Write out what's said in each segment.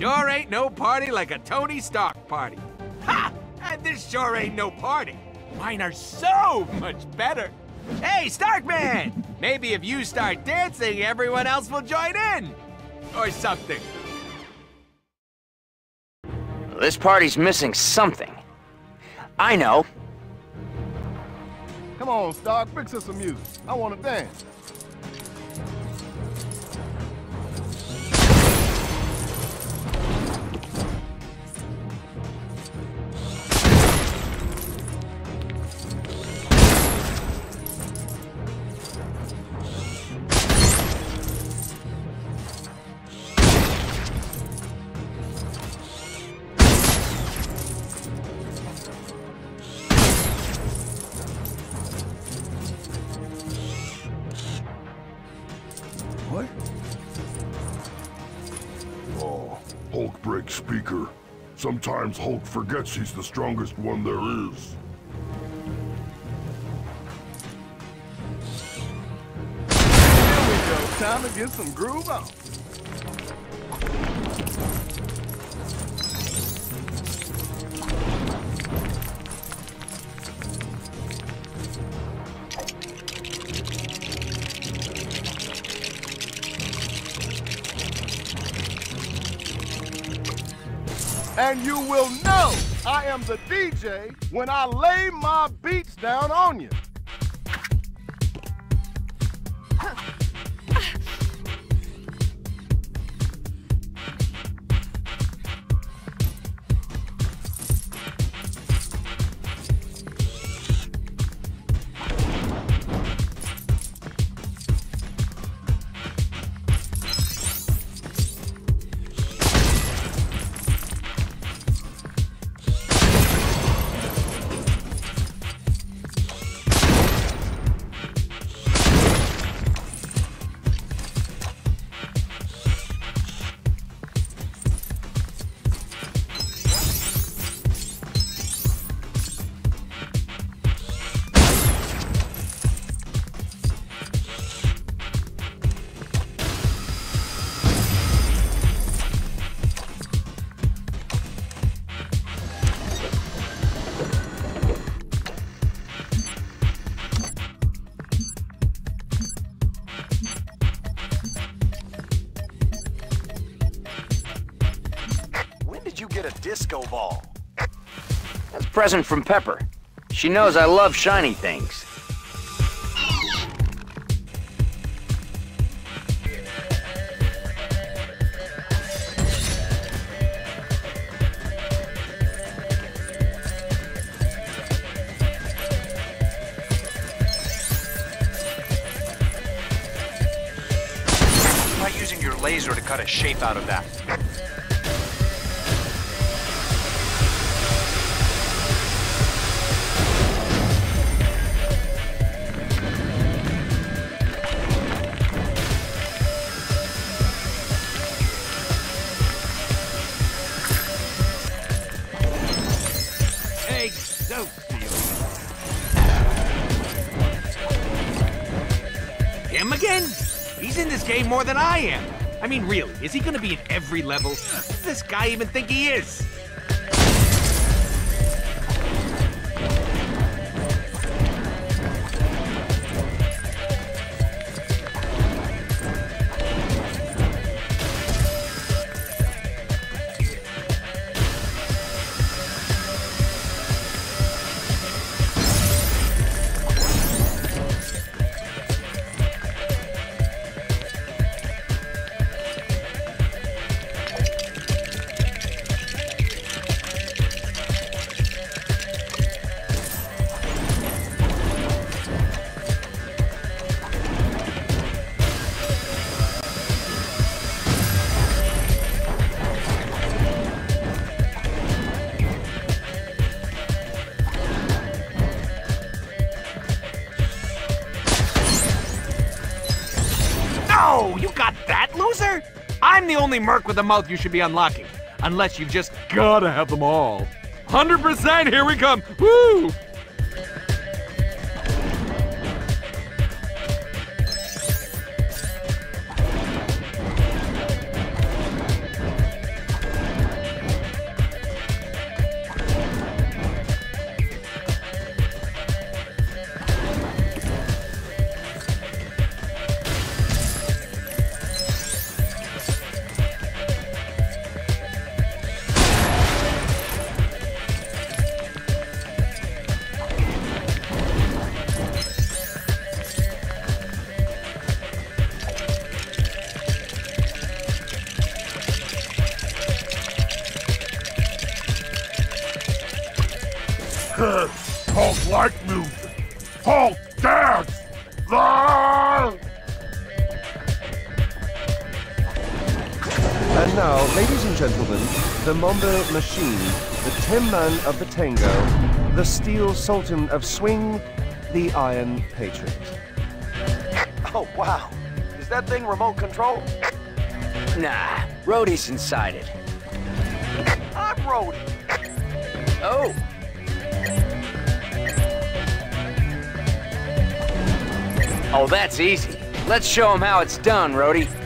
Sure ain't no party like a Tony Stark party. Ha! And this sure ain't no party. Mine are so much better. Hey, Starkman! Maybe if you start dancing, everyone else will join in. Or something. This party's missing something. I know. Come on, Stark, fix us some music. I want to dance. Sometimes Hulk forgets he's the strongest one there is. Here we go. Time to get some groove on. And you will know I am the DJ when I lay my beats down on you. You get a disco ball? That's a present from Pepper. She knows I love shiny things. Try using your laser to cut a shape out of that. Him again? He's in this game more than I am. I mean, really, is he gonna be in every level? Does this guy even think he is? Only merc with a mouth you should be unlocking. Unless you've just gotta have them all. 100% here we come! Woo! And now, ladies and gentlemen, the Mambo Machine, the Tin Man of the Tango, the Steel Sultan of Swing, the Iron Patriot. Oh, wow. Is that thing remote control? Nah, Rhodey's inside it. I'm Rhodey. Oh! Oh, that's easy. Let's show him how it's done, Rhodey.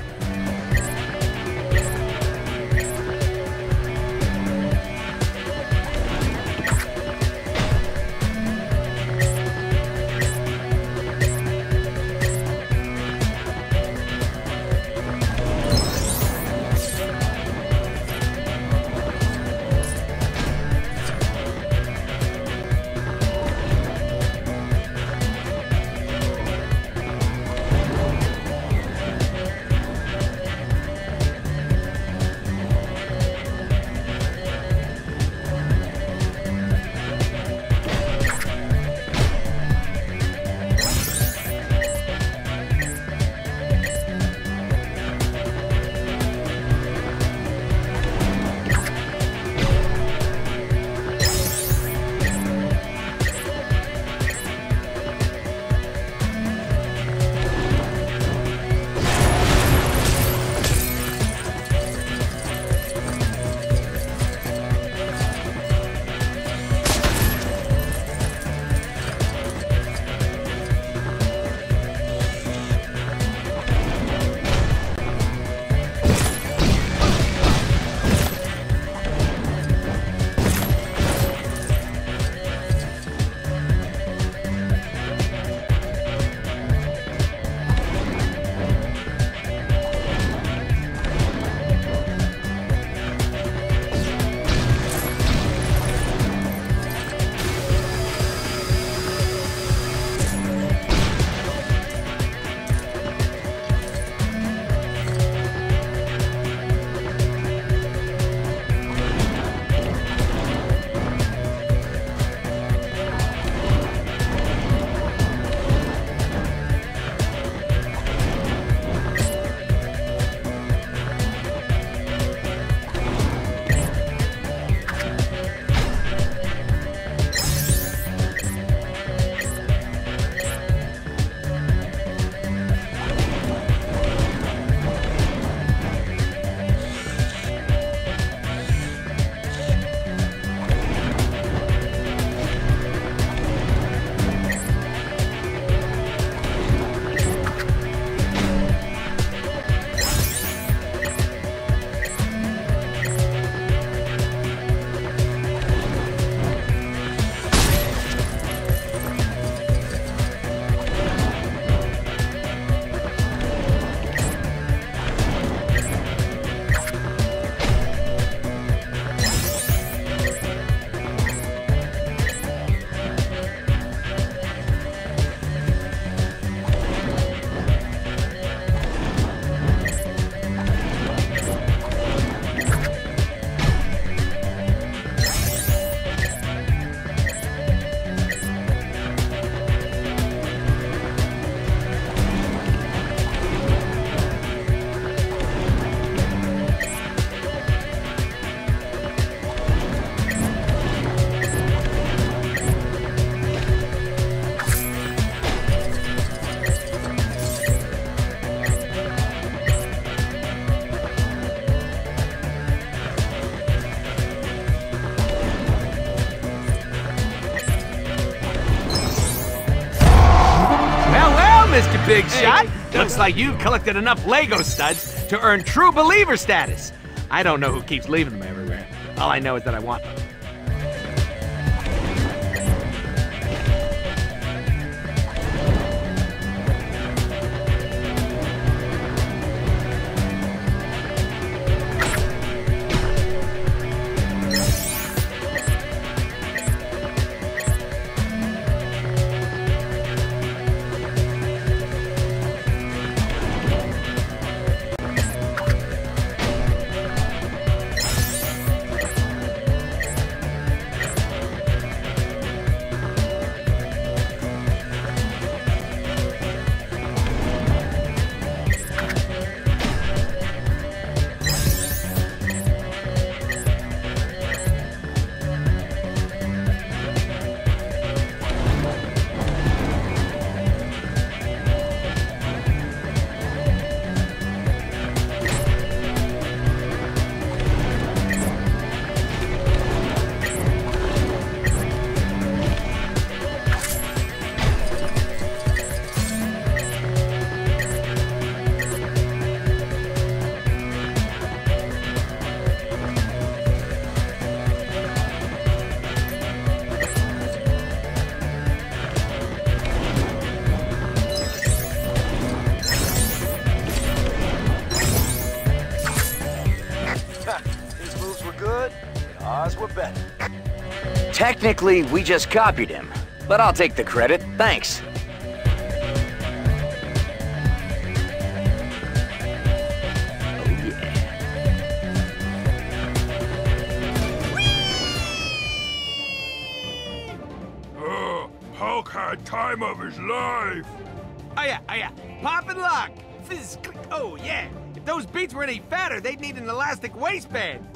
Mr. Big Shot. Looks like you've collected enough Lego studs to earn true believer status. I don't know who keeps leaving them everywhere. All I know is that I want them. Technically, we just copied him. But I'll take the credit, thanks. Oh yeah. Uh, Hulk had time of his life. Oh yeah, oh yeah. Pop and lock. Fizz, click. Oh yeah. If those beats were any fatter, they'd need an elastic waistband.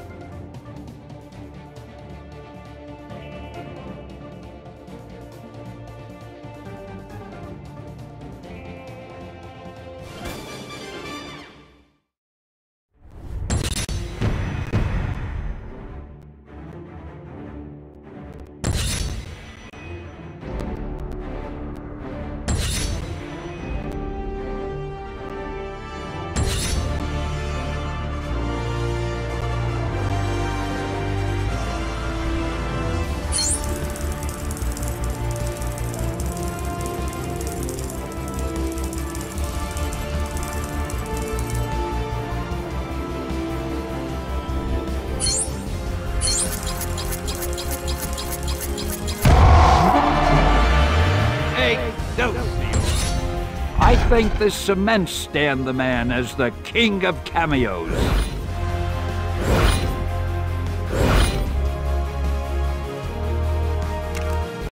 Think this cement Stan the Man as the king of cameos.